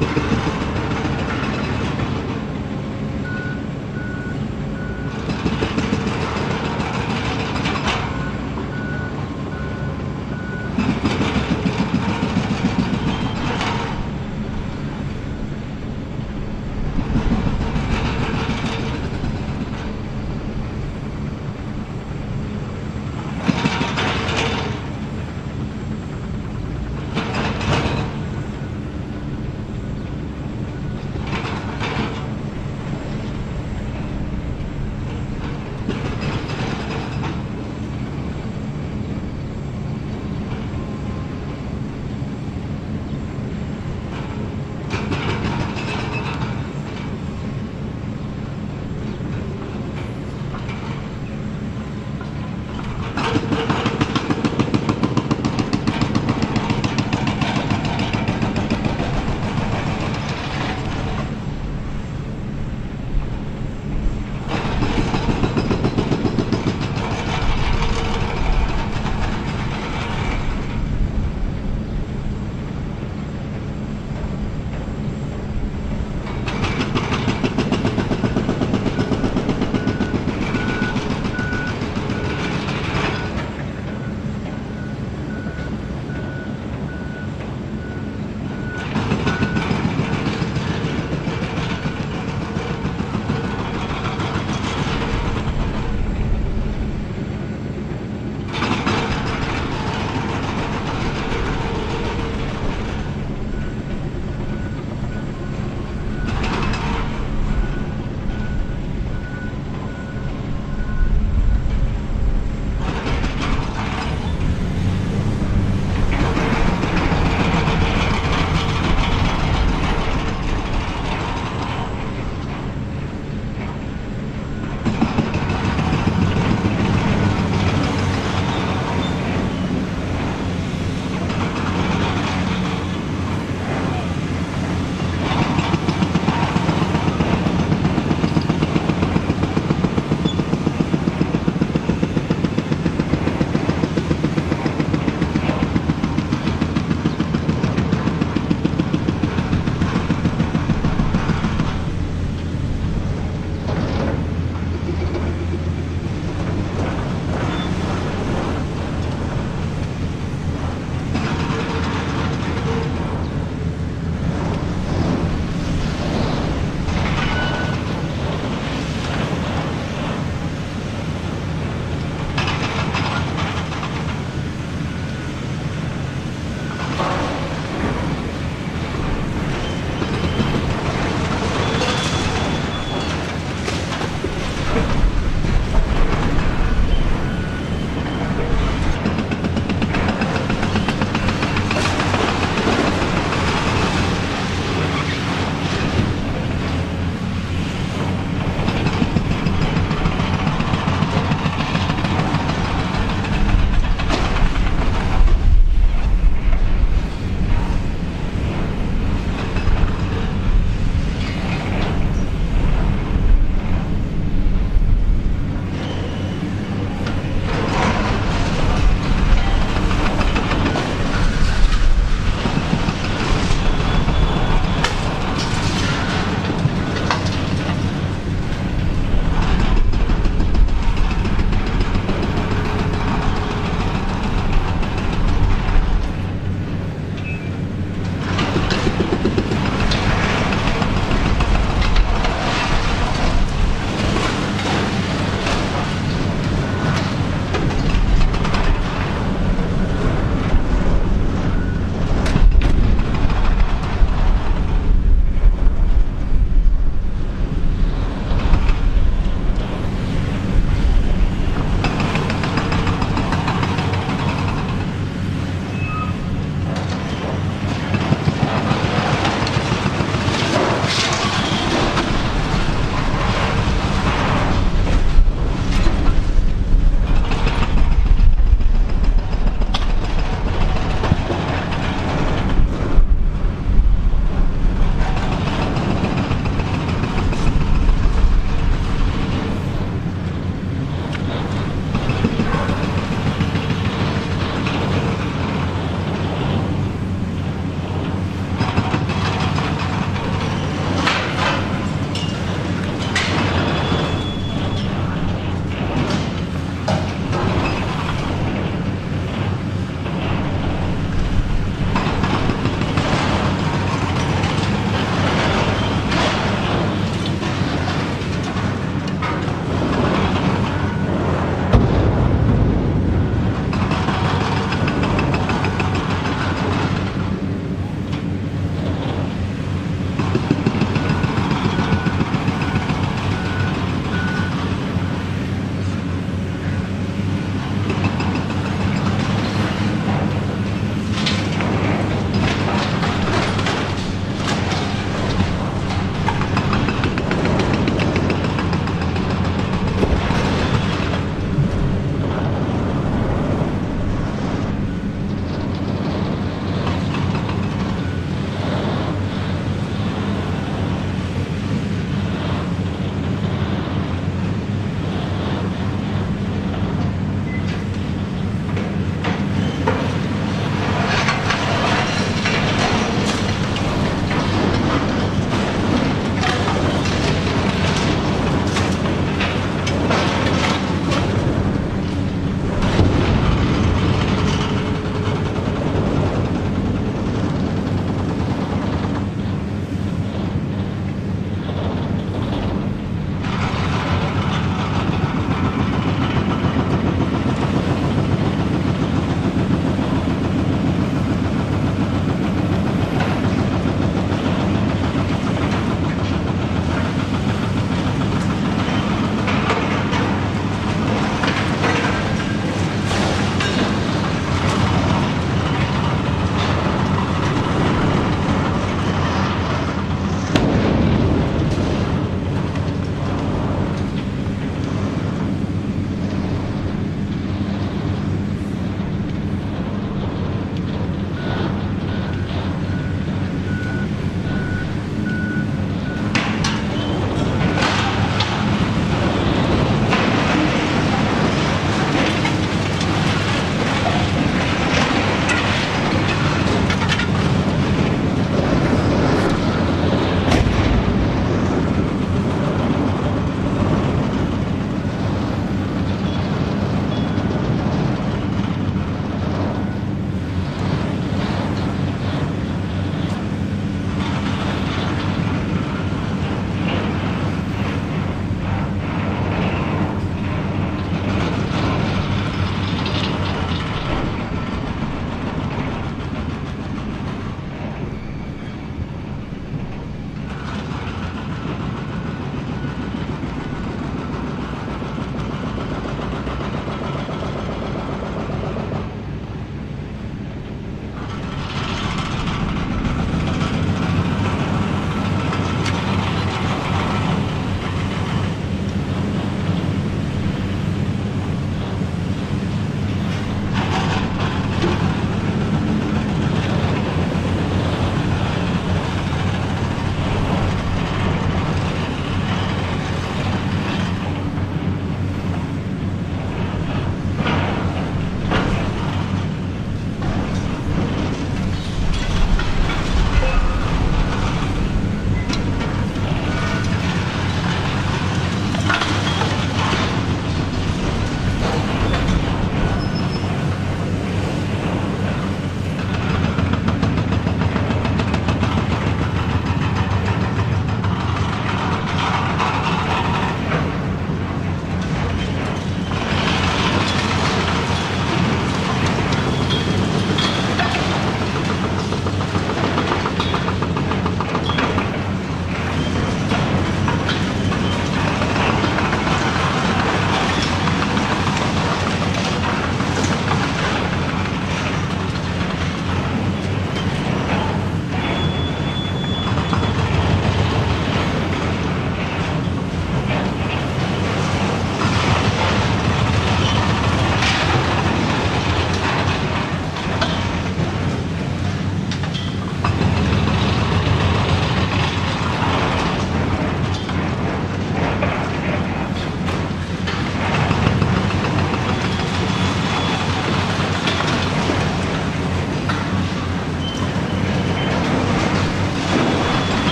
you